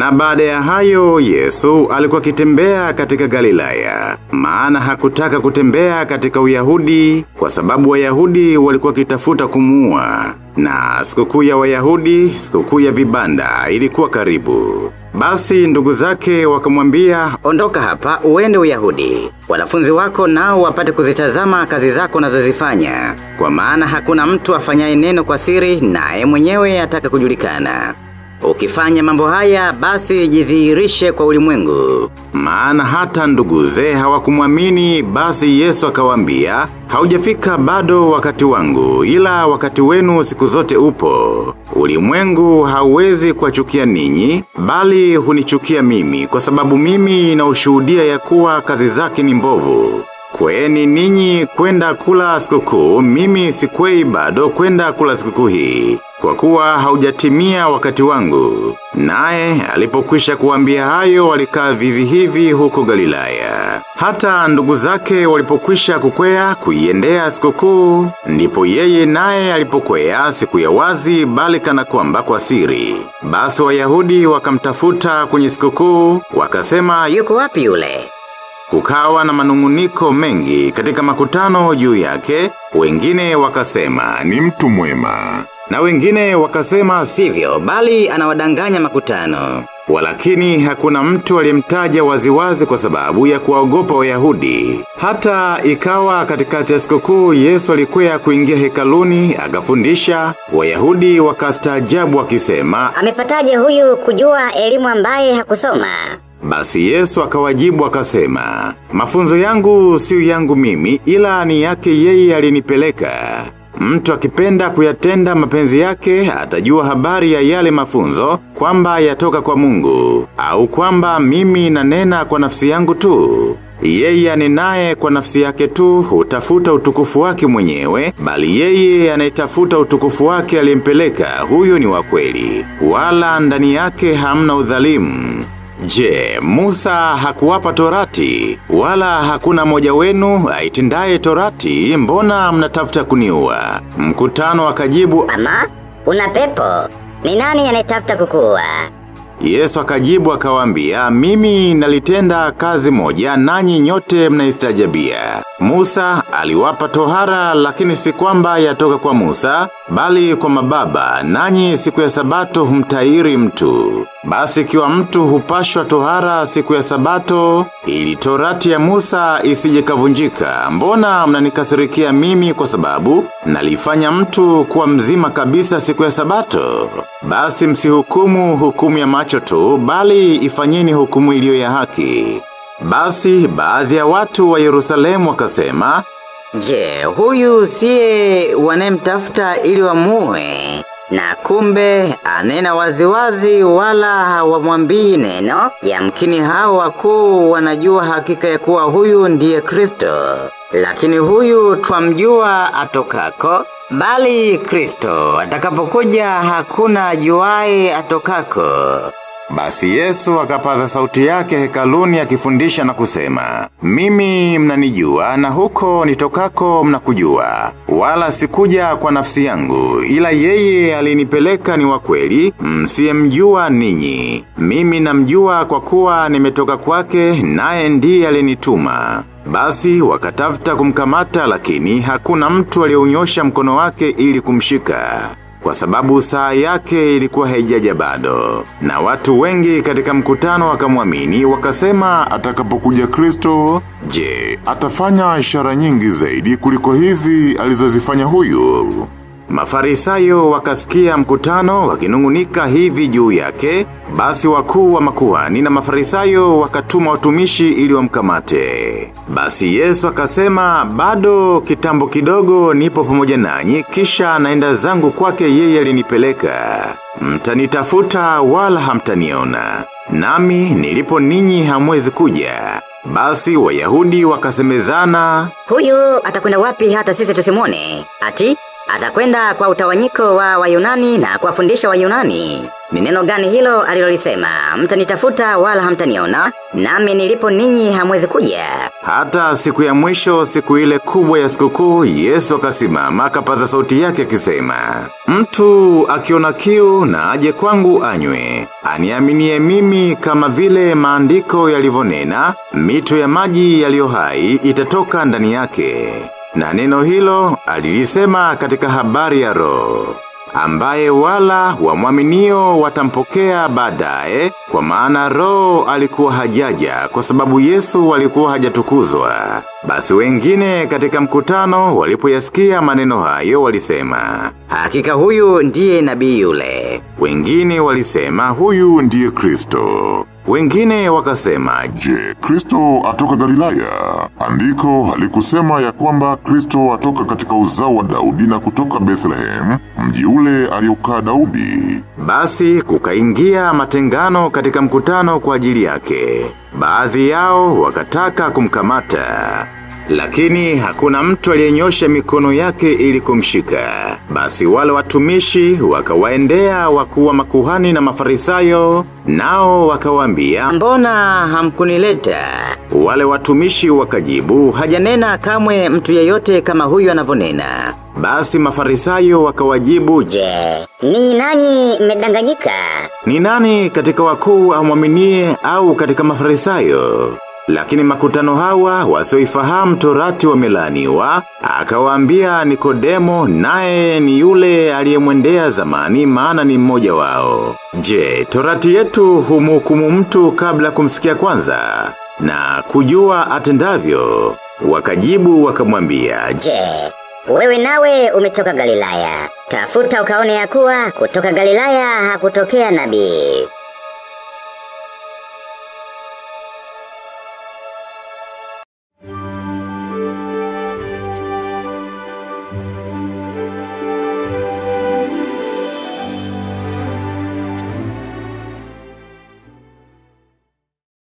Na baada ya hayo, Yesu alikuwa kitembea katika Galilaya. Maana hakutaka kutembea katika Uyahudi kwa sababu Wayahudi walikuwa kitafuta kumuua. Na sikukuu ya Wayahudi, sikukuu ya vibanda ilikuwa karibu. Basi ndugu zake wakamwambia, Ondoka hapa uende Uyahudi. Wanafunzi wako nao wapate kuzitazama kazi zako unazozifanya. Kwa maana hakuna mtu afanyaye neno kwa siri naye mwenyewe ataka kujulikana. Ukifanya mambo haya basi jidhihirishe kwa ulimwengu. Maana hata nduguze hawakumwamini basi Yesu akawaambia, haujafika bado wakati wangu, ila wakati wenu siku zote upo. Ulimwengu hauwezi kuwachukia ninyi, bali hunichukia mimi, kwa sababu mimi na ushuhudia ya kuwa kazi zake ni mbovu. Kweni ninyi kwenda kula sikukuu, mimi sikwei bado kwenda kula sikukuu hii, kwa kuwa haujatimia wakati wangu. Naye alipokwisha kuambia hayo walikaa vivi hivi huko Galilaya. Hata ndugu zake walipokwisha kukwea kuiendea sikukuu, ndipo yeye naye alipokwea siku ya wazi bali kana kwamba kwa siri. Basi Wayahudi wakamtafuta kwenye sikukuu, wakasema Yuko wapi yule? Kukawa na manunguniko mengi katika makutano juu yake, wengine wakasema ni mtu mwema. Na wengine wakasema Sivyo, bali anawadanganya makutano. Walakini hakuna mtu aliyemtaja waziwazi kwa sababu ya kuwaogopa Wayahudi. Hata ikawa katikati ya sikukuu Yesu alikwea kuingia hekaluni akafundisha, Wayahudi wakastaajabu wakisema, Amepataje huyu kujua elimu ambaye hakusoma? Basi Yesu akawajibu akasema, mafunzo yangu si yangu mimi ila ni yake yeye alinipeleka. Mtu akipenda kuyatenda mapenzi yake atajua habari ya yale mafunzo kwamba yatoka kwa mungu, au kwamba mimi nanena kwa nafsi yangu tu. Yeye anenaye kwa nafsi yake tu hutafuta utukufu wake mwenyewe, bali yeye anayetafuta utukufu wake aliyempeleka huyo ni wakweli, wala ndani yake hamna udhalimu. Je, Musa hakuwapa torati, wala hakuna moja wenu aitendaye torati, mbona mnatafuta kuniua? Mkutano akajibu, Ama, una pepo. Ni nani anayetafuta kukua? Yesu akajibu akawaambia, mimi nalitenda kazi moja nanyi nyote mnaistajabia. Musa aliwapa tohara lakini si kwamba yatoka kwa Musa, bali kwa mababa, nanyi siku ya sabato humtairi mtu. Basi kiwa mtu hupashwa tohara siku ya sabato, ili torati ya Musa isije kavunjika. Mbona mnanikasirikia mimi kwa sababu nalifanya mtu kuwa mzima kabisa siku ya sabato? Basi msihukumu hukumu ya macho tu, bali ifanyeni hukumu iliyo ya haki. Basi baadhi ya watu wa Yerusalemu wakasema, Je, huyu siye wanemtafuta ili wamue? Na kumbe anena waziwazi wala hawamwambii neno. Yamkini hao wakuu wanajua hakika ya kuwa huyu ndiye Kristo. Lakini huyu twamjua atokako, bali Kristo atakapokuja hakuna ajuaye atokako. Basi Yesu akapaza sauti yake hekaluni akifundisha na kusema, Mimi mnanijua na huko nitokako mnakujua, wala sikuja kwa nafsi yangu, ila yeye alinipeleka ni wakweli, msiyemjua ninyi. Mimi namjua kwa kuwa nimetoka kwake, naye ndiye alinituma. Basi wakatafuta kumkamata lakini hakuna mtu aliyeunyosha mkono wake ili kumshika kwa sababu saa yake ilikuwa haijaja bado. Na watu wengi katika mkutano wakamwamini wakasema atakapokuja Kristo, je, atafanya ishara nyingi zaidi kuliko hizi alizozifanya huyu? Mafarisayo wakasikia mkutano wakinungunika hivi juu yake, basi wakuu wa makuhani na mafarisayo wakatuma watumishi ili wamkamate. Basi Yesu akasema, bado kitambo kidogo nipo pamoja nanyi, kisha naenda zangu kwake yeye alinipeleka. Mtanitafuta wala hamtaniona. Nami nilipo ninyi hamwezi kuja. Basi Wayahudi wakasemezana, Huyu atakwenda wapi hata sisi tusimwone? Ati, atakwenda kwa utawanyiko wa Wayunani na kuwafundisha Wayunani. Ni neno gani hilo alilolisema? Mtanitafuta wala hamtaniona, nami nilipo ninyi hamwezi kuja. Hata siku ya mwisho siku ile kubwa ya sikukuu Yesu akasimama akapaza sauti yake akisema, Mtu akiona kiu na aje kwangu anywe. Aniaminie mimi kama vile maandiko yalivyonena, mito ya maji yaliyo hai itatoka ndani yake. Na neno hilo alilisema katika habari ya roho ambaye wala wamwaminio watampokea baadaye kwa maana roho alikuwa hajaja kwa sababu Yesu alikuwa hajatukuzwa. Basi wengine katika mkutano walipoyasikia maneno hayo walisema, Hakika huyu ndiye nabii yule. wengine walisema huyu ndiye Kristo. Wengine wakasema, Je, Kristo atoka Galilaya? Andiko halikusema ya kwamba Kristo atoka katika uzao wa Daudi na kutoka Bethlehem, mji ule aliokaa Daudi. Basi kukaingia matengano katika mkutano kwa ajili yake. Baadhi yao wakataka kumkamata. Lakini hakuna mtu aliyenyosha mikono yake ili kumshika. Basi wale watumishi wakawaendea wakuu wa makuhani na mafarisayo, nao wakawambia Mbona hamkunileta? wale watumishi wakajibu, Hajanena kamwe mtu yeyote kama huyu anavyonena. basi mafarisayo wakawajibu, Je, ninyi nani mmedanganyika? Ni nani katika wakuu amwaminie au katika mafarisayo? Lakini makutano hawa wasioifahamu torati wamelaniwa, akawaambia Nikodemo naye ni yule aliyemwendea zamani maana ni mmoja wao. Je, torati yetu humhukumu mtu kabla kumsikia kwanza na kujua atendavyo? Wakajibu wakamwambia, Je, wewe nawe umetoka Galilaya. Tafuta ukaone ya kuwa kutoka Galilaya hakutokea nabii.